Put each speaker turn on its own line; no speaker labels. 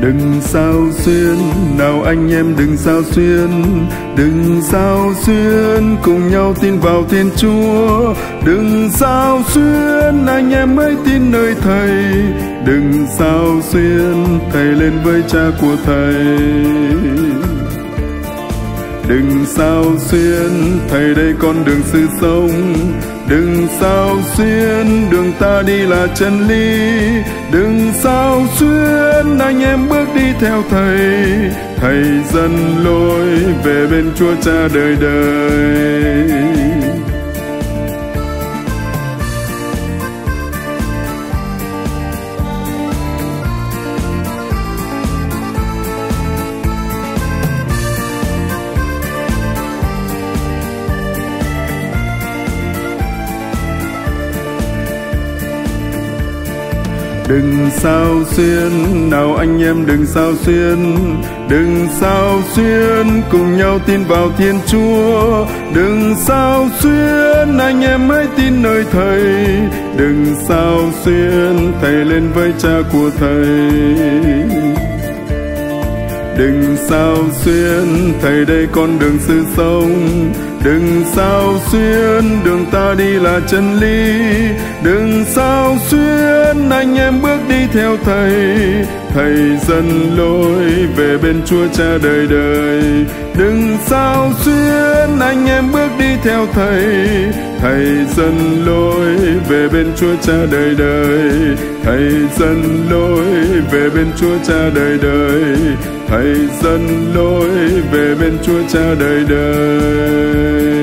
đừng sao xuyên, nào anh em đừng sao xuyên. Đừng sao xuyên, cùng nhau tin vào thiên chúa. Đừng sao xuyên, anh em mới tin nơi thầy. Đừng sao xuyên, thầy lên với cha của thầy. Đừng sao xuyên, thầy đây con đường sự sống. Đừng sao xuyên, đường ta đi là chân lý. Đừng sao xuyên anh em bước đi theo thầy. Thầy dẫn lối về bên chúa cha đời đời. Đừng sao xuyên, nào anh em đừng sao xuyên. Đừng sao xuyên, cùng nhau tin vào thiên chúa. Đừng sao xuyên, anh em hãy tin nơi thầy. Đừng sao xuyên, thầy lên với cha của thầy. Đừng sao xuyên, thầy đây con đường sự sống đừng sao xuyên, đường ta đi là chân lý đừng sao xuyên anh em bước đi theo thầy? Thầy dẫn lối về bên chúa cha đời đời. Đừng sao xuyên anh em bước đi theo thầy. Thầy dẫn lối về bên chúa cha đời đời. Thầy dẫn lối về bên chúa cha đời đời. Thầy dẫn lối về bên chúa cha đời đời.